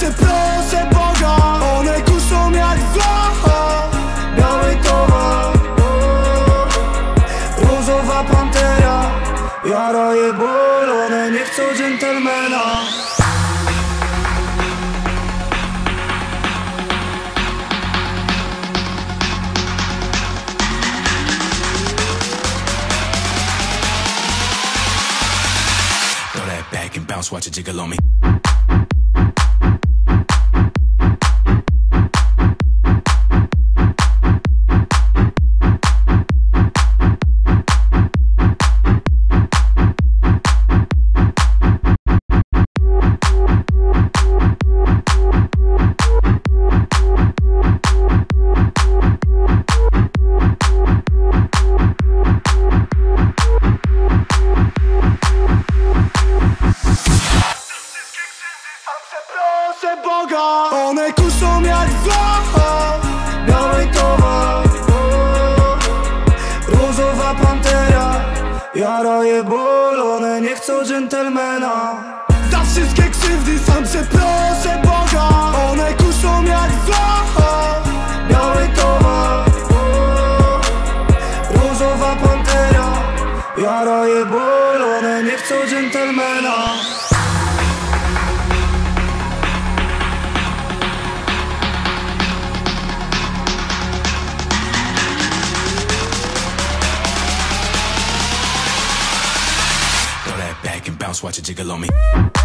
Sam przeproszę Boga One kuszą jak zła Biały towar Różowa pantera. Ja roję ból One nie chcą dżentelmena. Back and bounce, watch it jiggle on me. Proszę Boga. One kuszą jak zła Biały towar. Różowa pantera Ja roję ból. One nie chcą dżentelmena. Za wszystkie krzywdy Sam przeproszę Boga. One kuszą jak zła Biały towar. Różowa pantera Ja roję ból. One nie chcą dżentelmena watch a jiggle on me.